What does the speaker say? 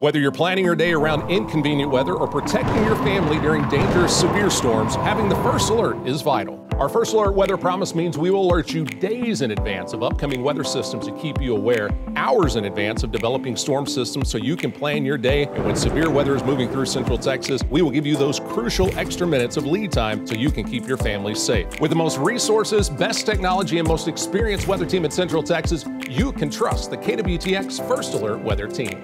Whether you're planning your day around inconvenient weather or protecting your family during dangerous severe storms, having the first alert is vital. Our first alert weather promise means we will alert you days in advance of upcoming weather systems to keep you aware, hours in advance of developing storm systems so you can plan your day. And when severe weather is moving through central Texas, we will give you those crucial extra minutes of lead time so you can keep your family safe. With the most resources, best technology, and most experienced weather team in central Texas, you can trust the KWTX First Alert weather team.